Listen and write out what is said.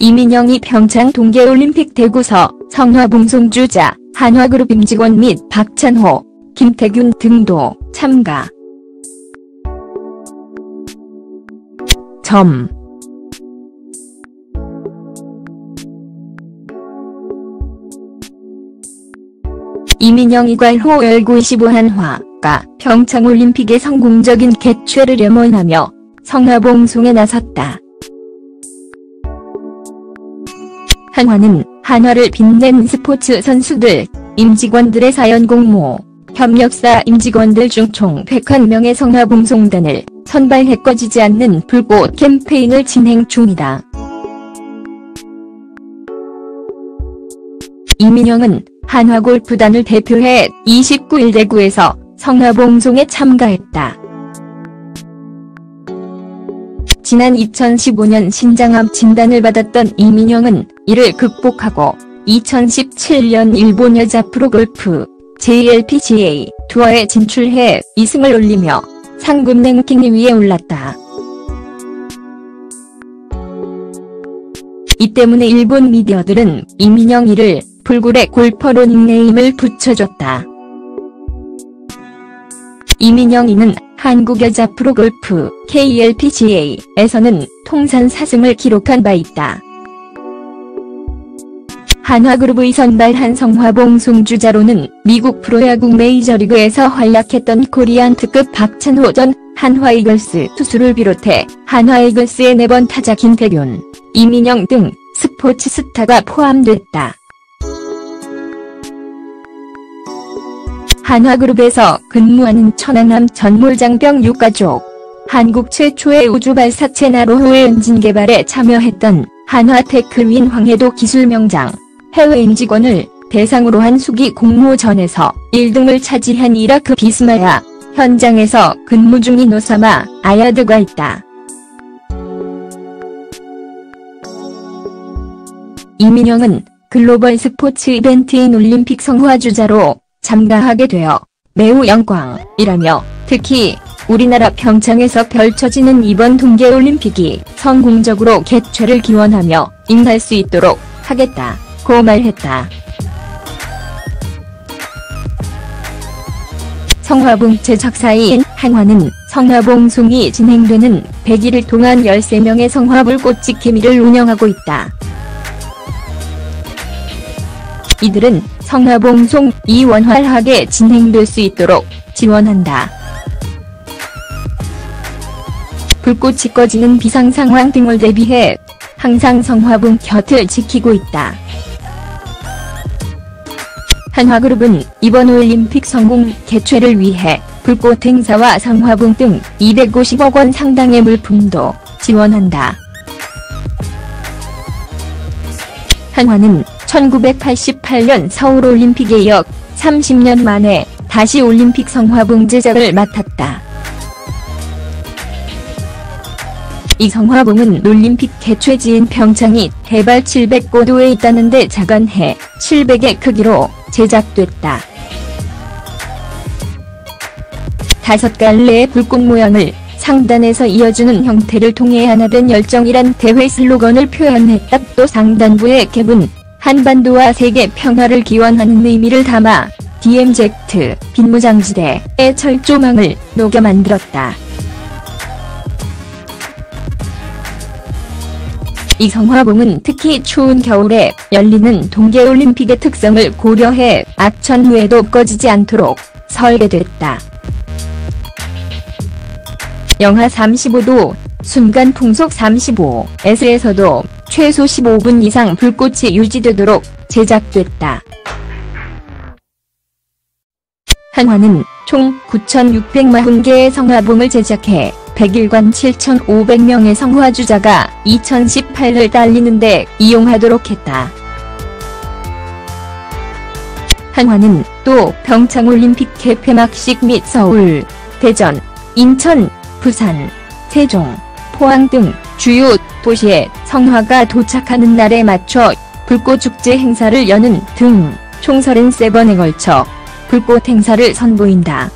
이민영이 평창 동계올림픽 대구서 성화봉 송 주자 한화그룹 임직원 및 박찬호, 김태균 등도 참가. 점 이민영 이괄호 열구 25 한화가 평창올림픽의 성공적인 개최를 염원하며 성화봉송에 나섰다. 한화는 한화를 빛낸 스포츠 선수들, 임직원들의 사연 공모, 협력사 임직원들 중 총 101명의 성화봉송단을 선발해 꺼지지 않는 불꽃 캠페인을 진행 중이다. 이민영은 한화골프단을 대표해 29일 대구에서 성화봉송에 참가했다. 지난 2015년 신장암 진단을 받았던 이민영은 이를 극복하고 2017년 일본 여자 프로골프 JLPGA 투어에 진출해 2승을 올리며 상금 랭킹 2위에 올랐다. 이 때문에 일본 미디어들은 이민영 이를 불굴의 골퍼로 닉네임을 붙여줬다. 이민영이는 한국 여자 프로골프 KLPGA에서는 통산 4승을 기록한 바 있다. 한화그룹의 선발 한 성화봉 송 주자로는 미국 프로야구 메이저리그에서 활약했던 코리안 특급 박찬호 전 한화 이글스 투수를 비롯해 한화 이글스의 4번 타자 김태균, 이민영 등 스포츠 스타가 포함됐다. 한화그룹에서 근무하는 천안함 전몰장병 유가족, 한국 최초의 우주발사체 나로호의 엔진 개발에 참여했던 한화테크윈 황해도 기술명장, 해외 임직원을 대상으로 한 수기 공모전에서 1등을 차지한 이라크 비스마야, 현장에서 근무 중인 오사마 아야드가 있다. 이민영은 글로벌 스포츠 이벤트인 올림픽 성화주자로 참가하게 되어 매우 영광이라며 특히 우리나라 평창에서 펼쳐지는 이번 동계올림픽이 성공적으로 개최를 기원하며 임할 수 있도록 하겠다고 말했다. 성화봉 제작사인 한화는 성화봉송이 진행되는 100일을 동안 13명의 성화불 꽃 지킴이를 운영하고 있다. 이들은 성화봉송 이 원활하게 진행될 수 있도록 지원한다. 불꽃이 꺼지는 비상상황 등을 대비해 항상 성화봉 곁을 지키고 있다. 한화그룹은 이번 올림픽 성공 개최를 위해 불꽃 행사와 성화봉 등 250억 원 상당의 물품도 지원한다. 한화는 1988년 서울올림픽에 이어 30년 만에 다시 올림픽 성화봉 제작을 맡았다. 이 성화봉은 올림픽 개최지인 평창이 해발 700고도에 있다는데 자간해 700의 크기로 제작됐다. 다섯 갈래의 불꽃 모양을 상단에서 이어주는 형태를 통해 하나된 열정이란 대회 슬로건을 표현했다. 또 상단부의 캡은 한반도와 세계 평화를 기원하는 의미를 담아 DMZ 빈무장지대의 철조망을 녹여 만들었다. 이 성화봉은 특히 추운 겨울에 열리는 동계올림픽의 특성을 고려해 악천 후에도 꺼지지 않도록 설계됐다. 영하 35도, 순간 풍속 35S에서도 최소 15분 이상 불꽃이 유지되도록 제작됐다. 한화는 총 9,640개의 성화봉을 제작해 100일간 7,500명의 성화주자가 2018을 달리는데 이용하도록 했다. 한화는 또 평창올림픽 개폐막식 및 서울, 대전, 인천, 부산, 세종, 포항 등 주요 도시에 성화가 도착하는 날에 맞춰 불꽃축제 행사를 여는 등 총 33번에 걸쳐 불꽃 행사를 선보인다.